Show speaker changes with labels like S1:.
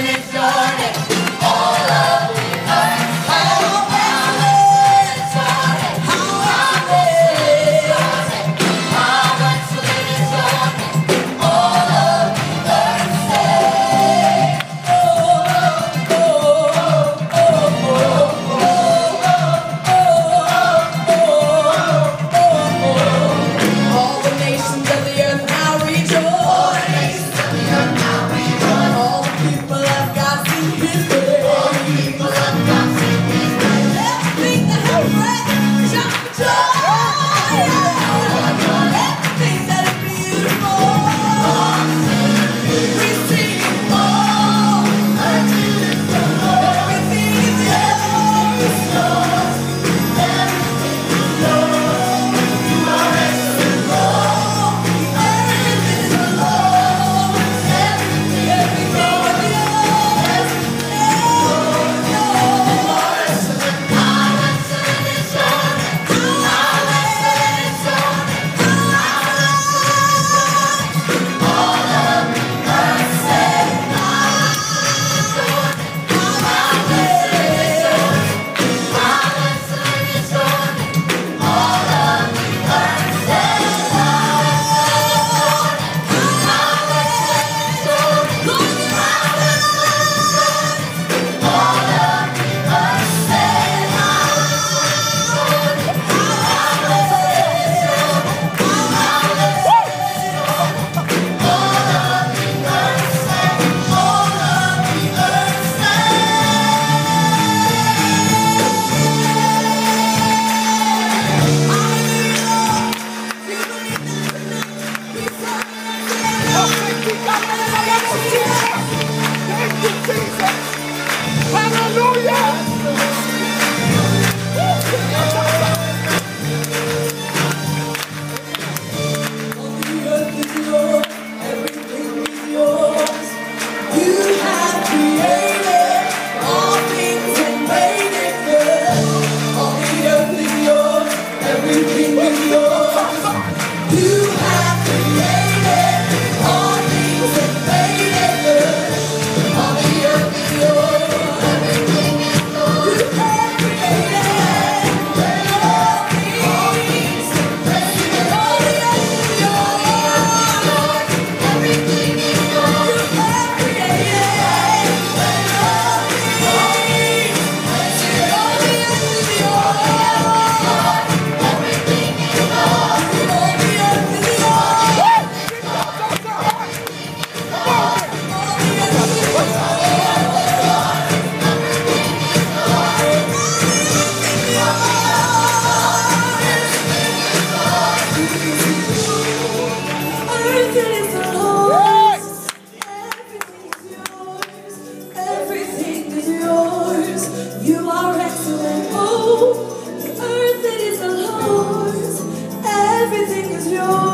S1: and it's yours. Joy! Thank you. you.